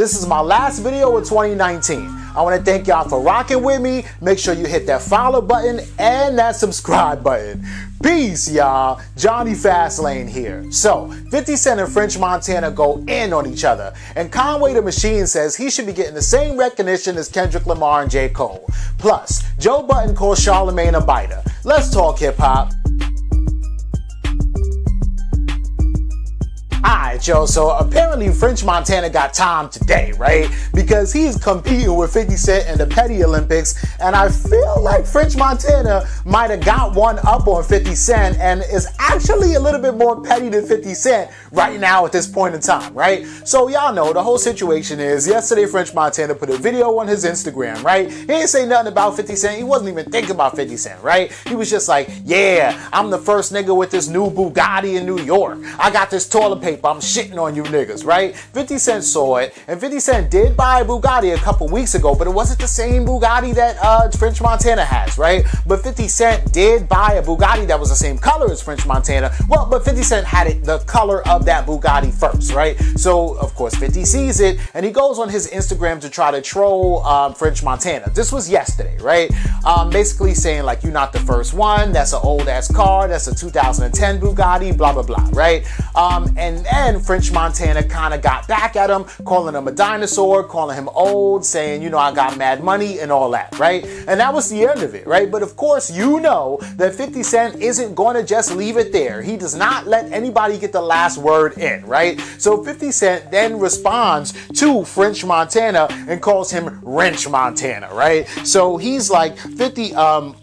This is my last video of 2019. I want to thank y'all for rocking with me. Make sure you hit that follow button and that subscribe button. Peace, y'all. Jonny Fastlane here. So, 50 Cent and French Montana go in on each other, and Conway the Machine says he should be getting the same recognition as Kendrick Lamar and J. Cole. Plus, Joe Budden calls Charlamagne a biter. Let's talk hip hop. Yo, so apparently French Montana got time today, right? Because he's competing with 50 Cent in the Petty Olympics, and I feel like French Montana might have got one up on 50 Cent and is actually a little bit more petty than 50 Cent right now at this point in time, right? So y'all know the whole situation is yesterday French Montana put a video on his Instagram, right? He didn't say nothing about 50 Cent. He wasn't even thinking about 50 Cent, right? He was just like, yeah, I'm the first nigga with this new Bugatti in New York. I got this toilet paper paper. I'm shitting on you niggas, right? 50 Cent saw it, and 50 Cent did buy a Bugatti a couple weeks ago, but it wasn't the same Bugatti that uh, French Montana has, right? But 50 Cent did buy a Bugatti that was the same color as French Montana. Well, but 50 Cent had it the color of that Bugatti first, right? So, of course, 50 sees it, and he goes on his Instagram to try to troll um, French Montana. This was yesterday, right? Um, basically saying, like, you're not the first one. That's an old ass car. That's a 2010 Bugatti, blah, blah, blah, right? Um, and and French Montana kind of got back at him, calling him a dinosaur, calling him old, saying, you know, I got mad money and all that, right? And that was the end of it, right? But of course, you know that 50 Cent isn't going to just leave it there. He does not let anybody get the last word in, right? So 50 Cent then responds to French Montana and calls him Wrench Montana, right? So he's like 50, um,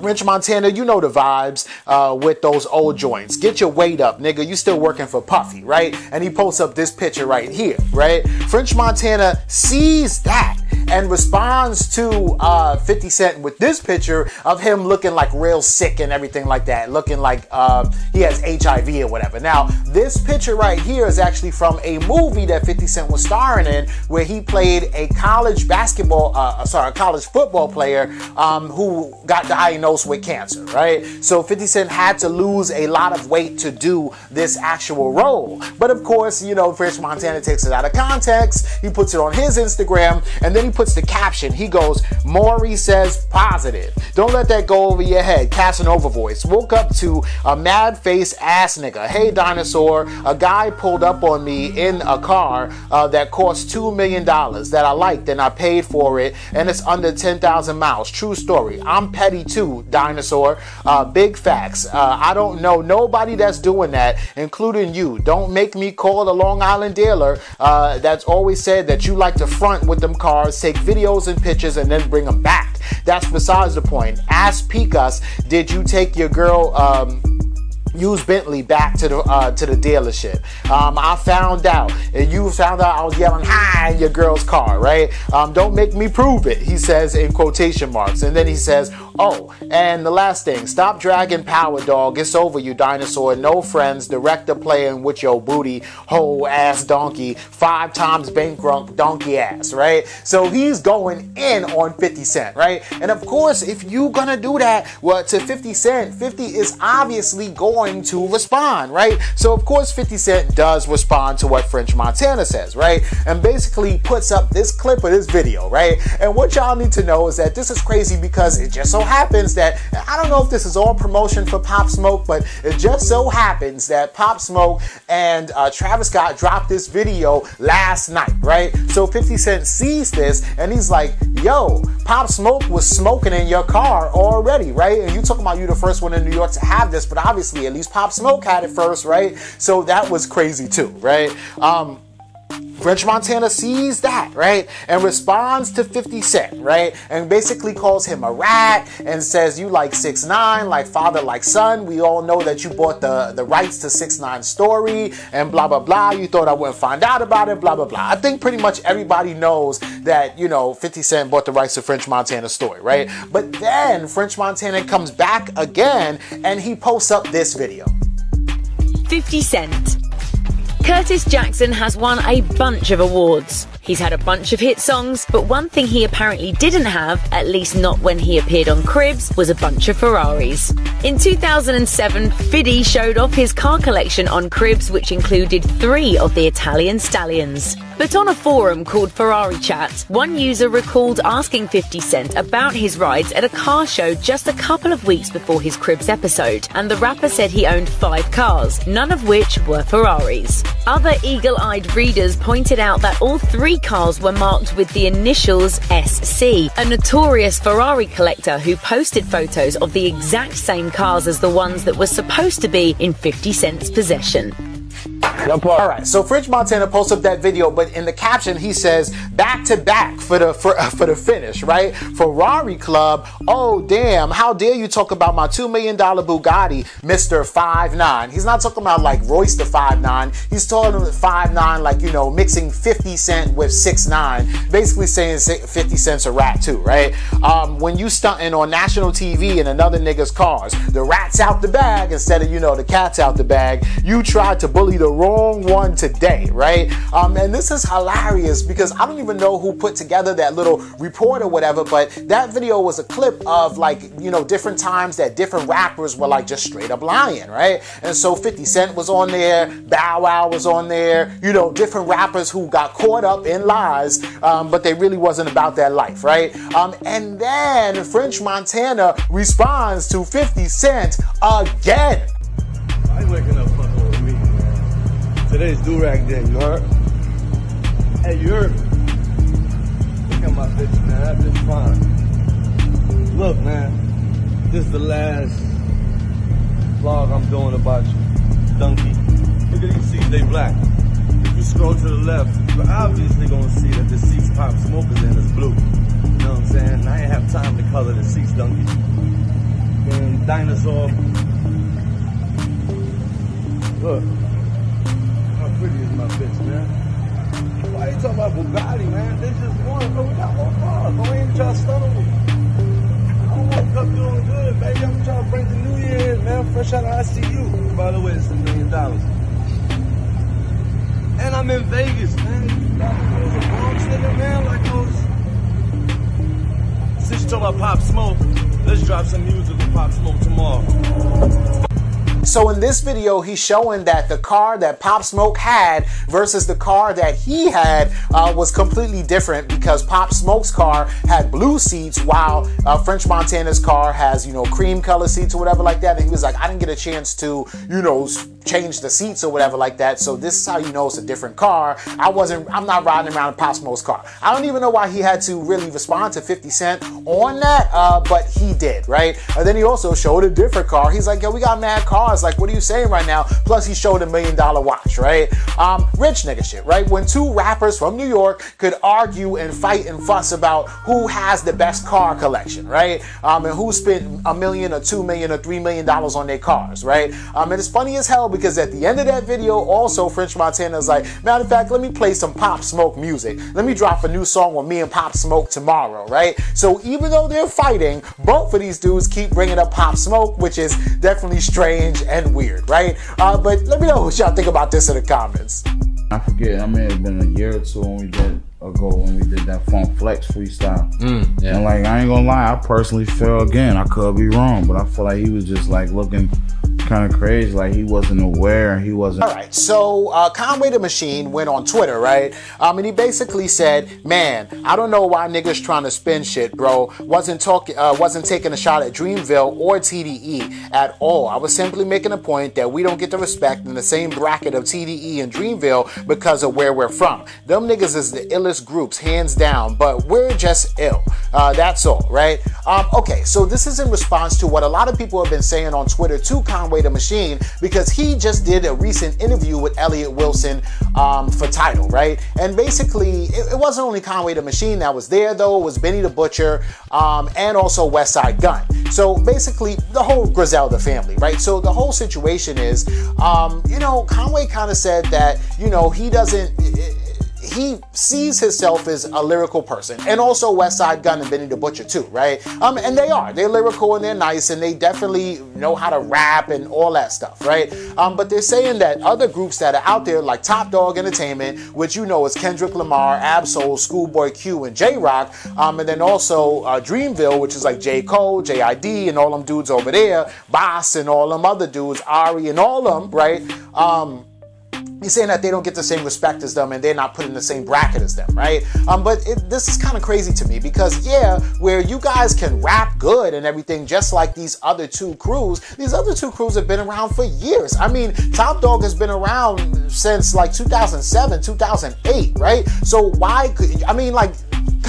French Montana, you know the vibes uh, with those old joints. Get your weight up, nigga. You still working for Puffy, right? And he posts up this picture right here, right? French Montana sees that and responds to uh, 50 Cent with this picture of him looking like real sick and everything like that, looking like uh, he has HIV or whatever. Now, this picture right here is actually from a movie that 50 Cent was starring in, where he played a college basketball, uh, uh sorry, a college football player um, who got diagnosed with cancer, right? So 50 Cent had to lose a lot of weight to do this actual role. But of course, you know, French Montana takes it out of context. He puts it on his Instagram, and then he puts the caption. He goes, Maury says positive. Don't let that go over your head. Casanova voice. Woke up to a mad face ass nigga. Hey, dinosaur. A guy pulled up on me in a car uh, that cost $2 million that I liked and I paid for it and it's under 10,000 miles. True story. I'm petty too, dinosaur. Uh, big facts. Uh, I don't know nobody that's doing that, including you. Don't make me call the Long Island dealer uh, that's always said that you like to front with them cars take videos and pictures and then bring them back. That's besides the point. Ask Picas, did you take your girl um, use Bentley back to the uh, to the dealership. Um, I found out, and you found out I was yelling "hi" in your girl's car, right? Um, don't make me prove it. He says in quotation marks, and then he says, "Oh, and the last thing, stop dragging Power Dog. It's over, you dinosaur. No friends. Director playing with your booty, whole ass donkey, five times bankrupt donkey ass, right? So he's going in on 50 Cent, right? And of course, if you gonna do that, well, to 50 Cent, 50 is obviously going to respond, right? So of course 50 Cent does respond to what French Montana says, right? And basically puts up this clip of this video, right? And what y'all need to know is that this is crazy because it just so happens that I don't know if this is all promotion for Pop Smoke, but it just so happens that Pop Smoke and uh, Travis Scott dropped this video last night, right? So 50 Cent sees this and he's like, yo, Pop Smoke was smoking in your car already, right? And you talking about you the first one in New York to have this, but obviously at least Pop Smoke had it first, right? So that was crazy too, right? Um, French Montana sees that, right? And responds to 50 Cent, right? And basically calls him a rat and says, You like 6 9 like father, like son. We all know that you bought the, the rights to 6 9 story and blah, blah, blah. You thought I wouldn't find out about it, blah, blah, blah. I think pretty much everybody knows that, you know, 50 Cent bought the rights to French Montana story, right? But then French Montana comes back again and he posts up this video. 50 Cent. Curtis Jackson has won a bunch of awards. He's had a bunch of hit songs, but one thing he apparently didn't have, at least not when he appeared on Cribs, was a bunch of Ferraris. In 2007, Fiddy showed off his car collection on Cribs, which included three of the Italian stallions. But on a forum called Ferrari Chat, one user recalled asking 50 Cent about his rides at a car show just a couple of weeks before his Cribs episode, and the rapper said he owned five cars, none of which were Ferraris. Other eagle eyed readers pointed out that all three cars were marked with the initials SC, a notorious Ferrari collector who posted photos of the exact same cars as the ones that were supposed to be in 50 Cent's possession. All right, so French Montana posts up that video, but in the caption he says back to back for the for, for the finish, right? Ferrari Club. Oh damn! How dare you talk about my two million dollar Bugatti, Mister Five Nine? He's not talking about like Royce the Five Nine. He's talking about Five Nine, like you know, mixing Fifty Cent with Six Nine, basically saying Fifty Cent's a rat too, right? Um, when you stunting on national TV in another nigga's cars, the rat's out the bag instead of you know the cat's out the bag. You tried to bully the wrong wrong one today, right? Um, and this is hilarious because I don't even know who put together that little report or whatever, but that video was a clip of like, you know, different times that different rappers were like just straight up lying, right? And so 50 Cent was on there, Bow Wow was on there, you know, different rappers who got caught up in lies, um, but they really wasn't about that life, right? Um, and then French Montana responds to 50 Cent again. Today's do-rag day, you heard? Hey, you heard Look at my bitch, man. That bitch fine. Look, man. This is the last vlog I'm doing about you. Donkey. Look at these seats, they black. If you scroll to the left, you're obviously gonna see that the seats Pop Smoke is in is blue. You know what I'm saying? I ain't have time to color the seats, Donkey. And dinosaur. Look is my bitch, man. Why you talking about Bugatti, man? This is one. Bro, we got more cars. Bro, we ain't trying to stun them. I woke up doing good, baby. I'm trying to bring the new year in, man. Fresh out of ICU. By the way, it's a million dollars. And I'm in Vegas, man. Those are Bronx nigga, man. Like those. Since you talking about Pop Smoke, let's drop some music with Pop Smoke tomorrow. So in this video, he's showing that the car that Pop Smoke had versus the car that he had uh, was completely different because Pop Smoke's car had blue seats while uh, French Montana's car has, you know, cream color seats or whatever like that. And he was like, I didn't get a chance to, you know, change the seats or whatever like that. So this is how you know it's a different car. I wasn't, I'm not riding around in Pop Smoke's car. I don't even know why he had to really respond to 50 Cent on that, uh, but he did, right? And then he also showed a different car. He's like, yo, we got mad cars. Like, what are you saying right now? Plus, he showed a million dollar watch, right? Um, rich nigga shit, right? When two rappers from New York could argue and fight and fuss about who has the best car collection, right? Um, and who spent a million or two million or three million dollars on their cars, right? Um, and it's funny as hell because at the end of that video, also French Montana is like, matter of fact, let me play some Pop Smoke music. Let me drop a new song with me and Pop Smoke tomorrow, right? So even though they're fighting, both of these dudes keep bringing up Pop Smoke, which is definitely strange and weird, right? Uh, but let me know what y'all think about this in the comments. I forget, I mean, it's been a year or two when we did ago when we did that Funk Flex freestyle. Mm, yeah. And like I ain't gonna lie, I personally fell again. I could be wrong, but I feel like he was just like looking kind of crazy. Like he wasn't aware. He wasn't. All right. So uh, Conway the Machine went on Twitter, right? Um, and he basically said, "Man, I don't know why niggas trying to spin shit, bro. Wasn't talking, uh, wasn't taking a shot at Dreamville or TDE at all. I was simply making a point that we don't get the respect in the same bracket of TDE and Dreamville because of where we're from. Them niggas is the illest groups, hands down. But we're just ill. Uh, that's all, right? Um, okay. So this is in response to what a lot of people have been saying on Twitter to Conway the Machine because he just did a recent interview with Elliott Wilson um, for Tidal, right? And basically, it, it, wasn't only Conway the Machine that was there, though. It was Benny the Butcher um, and also Westside Gunn. So basically, the whole Griselda family, right? So the whole situation is, um, you know, Conway kind of said that, you know, he doesn't. It, he sees himself as a lyrical person, and also Westside Gunn and Benny the Butcher too, right? Um, and they are. They're lyrical and they're nice, and they definitely know how to rap and all that stuff, right? Um, but they're saying that other groups that are out there, like Top Dawg Entertainment, which you know is Kendrick Lamar, Ab-Soul, Schoolboy Q, and Jay Rock, um, and then also uh, Dreamville, which is like J. Cole, JID, and all them dudes over there, Bas, and all them other dudes, Ari, and all them, right? Um, He's saying that they don't get the same respect as them and they're not put in the same bracket as them, right? Um, but it, this is kind of crazy to me because, yeah, where you guys can rap good and everything, just like these other two crews, these other two crews have been around for years. I mean, Top Dawg has been around since like 2007, 2008, right? So why could, I mean, like,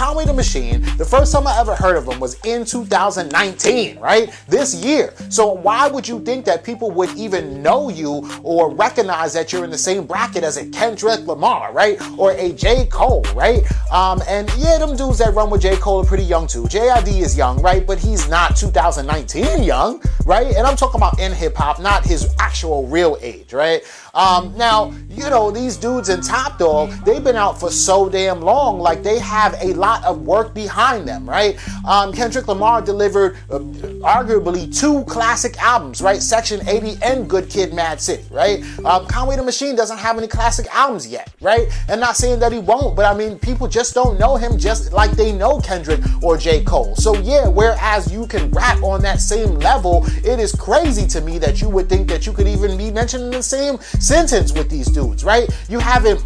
Conway the Machine, the first time I ever heard of him was in 2019, right? This year. So why would you think that people would even know you or recognize that you're in the same bracket as a Kendrick Lamar, right? Or a J. Cole, right? Um, and yeah, them dudes that run with J. Cole are pretty young too. JID is young, right? But he's not 2019 young, right? And I'm talking about in hip hop, not his actual real age, right? Um, now, you know, these dudes in Top Dawg, they've been out for so damn long, like they have a lot of work behind them, right? Um, Kendrick Lamar delivered uh, arguably two classic albums, right? Section 80 and Good Kid Mad City, right? Um, Conway the Machine doesn't have any classic albums yet, right? And not saying that he won't, but I mean, people just don't know him just like they know Kendrick or J. Cole. So, yeah, whereas you can rap on that same level, it is crazy to me that you would think that you could even be mentioned in the same sentence with these dudes, right? You haven't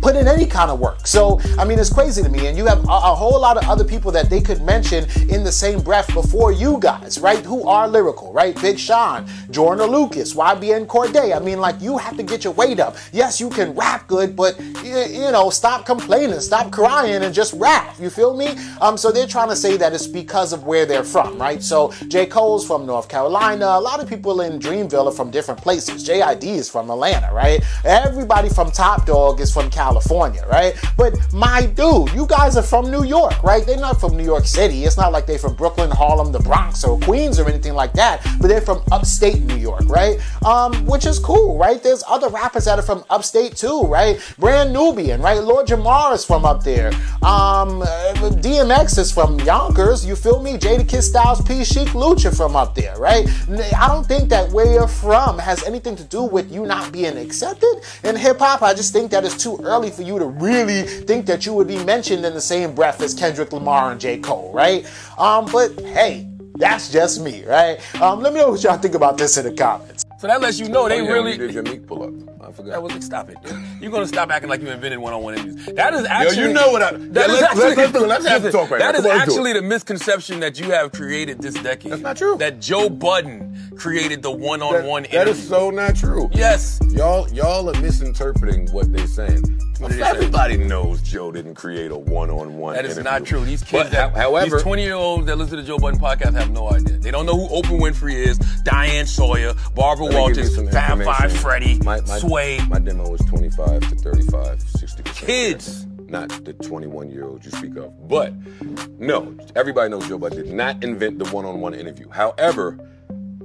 put in any kind of work. So, I mean, it's crazy to me. And you have a, a, whole lot of other people that they could mention in the same breath before you guys, right? Who are lyrical, right? Big Sean, Joyner Lucas, YBN Cordae. I mean, like, you have to get your weight up. Yes, you can rap good, but, you, you know, stop complaining, stop crying, and just rap. You feel me? Um, so they're trying to say that it's because of where they're from, right? So J. Cole's from North Carolina. A lot of people in Dreamville are from different places. JID is from Atlanta, right? Everybody from Top Dawg is from California. California, right? But my dude, you guys are from New York, right? They're not from New York City. It's not like they're from Brooklyn, Harlem, the Bronx, or Queens or anything like that. But they're from upstate New York, right? Um, which is cool, right? There's other rappers that are from upstate too, right? Brand Nubian, right? Lord Jamar is from up there. Um, DMX is from Yonkers. You feel me? Jadakiss Styles, P Sheek Louch from up there, right? I don't think that where you're from has anything to do with you not being accepted in hip hop. I just think that it's too early early for you to really think that you would be mentioned in the same breath as Kendrick Lamar and J. Cole, right? Um, but hey, that's just me, right? Um, let me know what y'all think about this in the comments. So that lets you know they Oh, yeah, really. you did your meat pull up. I forgot. That was like, stop it. You're gonna stop acting like you invented one-on-one interviews. That is actually. Yo, actually. you know what I. That Yeah, is let's, actually, let's, let's, let's have to listen, talk right That now. is on, actually the misconception that you have created this decade. That's not true. That Joe Budden created the one-on-one That- interview. that is so not true. Yes. Y'all, y'all are misinterpreting what they're saying. What did they say? Everybody knows Joe didn't create a one-on-one. That is interview. not true. These kids, But, that, however, these 20 year olds that listen to the Joe Budden podcast have no idea. They don't know who Oprah Winfrey is, Diane Sawyer, Barbara let me give you Walters, Fab Five. Freddy, my, my, Sway. My demo is 25 to 35, 60 percent. Kids. Not the 21 year old you speak of. But no, everybody knows Joe Budden did not invent the one-on-one interview. However,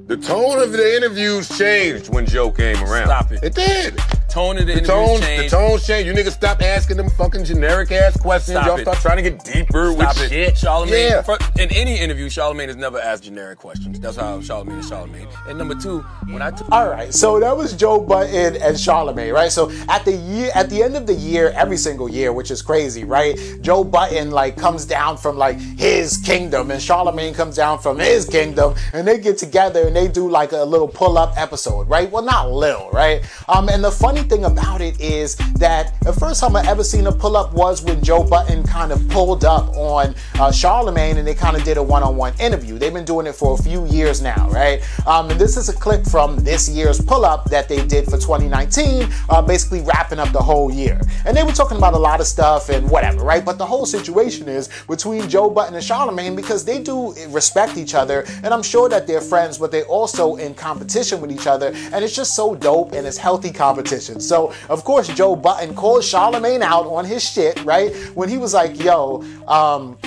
the tone of the interviews changed when Joe came around. Stop it. It did. Tone of the, The interviews tone, the tone changed. You niggas stop asking them fucking generic ass questions. Stop Y'all it. start trying to get deeper Stop with it. shit. Charlamagne, yeah. fir- in any interview, Charlamagne has never asked generic questions. That's how Charlamagne is Charlamagne. And number two, when I took All right, so that was Joe Budden and Charlamagne, right? So at the year, at the end of the year, every single year, which is crazy, right? Joe Budden like comes down from like his kingdom, and Charlamagne comes down from his kingdom, and they get together and they do like a little pull-up episode, right? Well, not little, right? Um, and the funny thing about it is that the first time I ever seen a pull-up was when Joe Budden kind of pulled up on uh, Charlamagne, and they kind of did a one-on-one interview. They've been doing it for a few years now, right? Um, and this is a clip from this year's pull-up that they did for 2019, uh, basically wrapping up the whole year. And they were talking about a lot of stuff and whatever, right? But the whole situation is between Joe Budden and Charlamagne because they do respect each other, and I'm sure that they're friends, but they're also in competition with each other, and it's just so dope and it's healthy competition. So of course Joe Budden called Charlamagne out on his shit, right? When he was like, "Yo, um."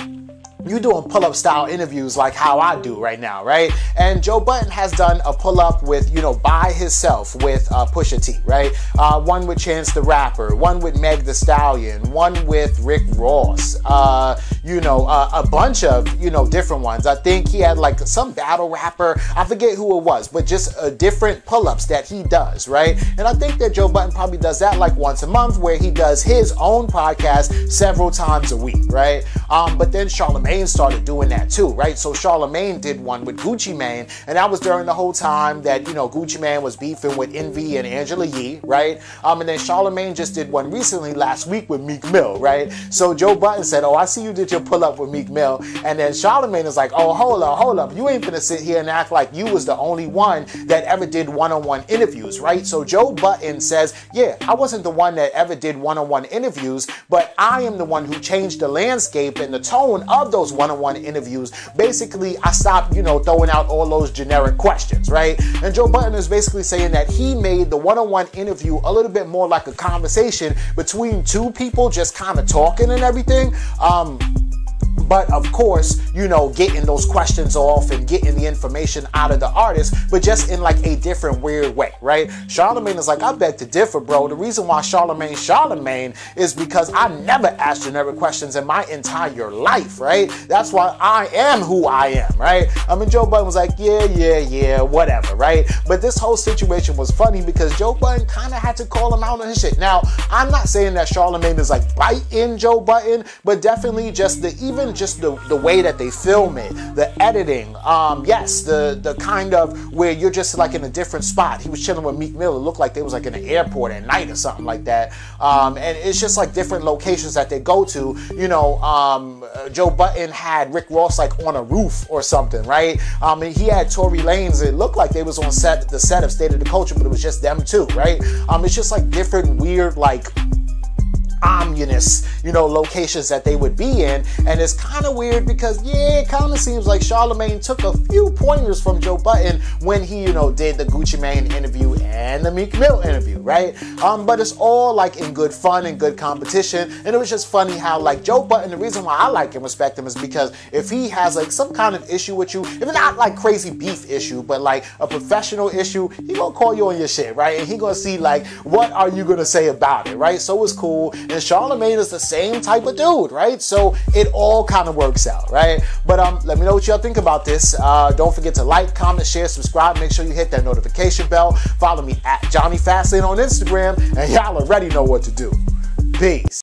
You doing pull-up style interviews like how I do right now, right? And Joe Budden has done a pull-up with, you know, by himself with uh, Pusha T, right? Uh, one with Chance the Rapper, one with Meg the Stallion, one with Rick Ross, uh, you know, uh, a bunch of, you know, different ones. I think he had like some battle rapper, I forget who it was, but just uh, different pull-ups that he does, right? And I think that Joe Budden probably does that like once a month where he does his own podcast several times a week, right? Um, but then Charlamagne started doing that too, right? So Charlamagne did one with Gucci Mane, and that was during the whole time that, you know, Gucci Mane was beefing with Envy and Angela Yee, right? Um, and then Charlamagne just did one recently last week with Meek Mill, right? So Joe Budden said, Oh, I see you did your pull up with Meek Mill. And then Charlamagne is like, Oh, hold up, hold up. You ain't gonna sit here and act like you was the only one that ever did one on one interviews, right? So Joe Budden says, Yeah, I wasn't the one that ever did one on one interviews, but I am the one who changed the landscape and the tone of those one on one interviews. Basically, I stopped, you know, throwing out all those generic questions, right? And Joe Budden is basically saying that he made the one on one interview a little bit more like a conversation between two people just kind of talking and everything. Um, but of course, you know, getting those questions off and getting the information out of the artist, but just in like a different weird way, right? Charlamagne is like, I beg to differ, bro. The reason why Charlamagne Charlamagne is because I never asked generic questions in my entire life, right? That's why I am who I am, right? I mean, Joe Budden was like, yeah, yeah, yeah, whatever, right? But this whole situation was funny because Joe Budden kind of had to call him out on his shit. Now, I'm not saying that Charlamagne is like biting Joe Budden, but definitely just the even just the, the way that they film it, the editing. Um, yes, the the kind of where you're just like in a different spot. He was chilling with Meek Mill. It looked like they was like in an airport at night or something like that. Um, and it's just like different locations that they go to. You know, um, Joe Budden had Rick Ross like on a roof or something, right? Um, and he had Tory Lanez. It looked like they was on set the set of State of the Culture, but it was just them too, right? Um, it's just like different weird like ominous, you know, locations that they would be in. And it's kind of weird because, yeah, it kind of seems like Charlamagne took a few pointers from Joe Budden when he, you know, did the Gucci Mane interview and the Meek Mill interview, right? Um, but it's all like in good fun and good competition. And it was just funny how, like, Joe Budden, the reason why I like and respect him is because if he has like some kind of issue with you, if not like crazy beef issue, but like a professional issue, he gonna call you on your shit, right? And he gonna see like what are you gonna say about it, right? So it's cool. And Charlamagne is the same type of dude, right? So it all kind of works out, right? But um, let me know what y'all think about this. Uh, don't forget to like, comment, share, subscribe. Make sure you hit that notification bell. Follow me at Jonny Fastlane on Instagram, and y'all already know what to do. Peace.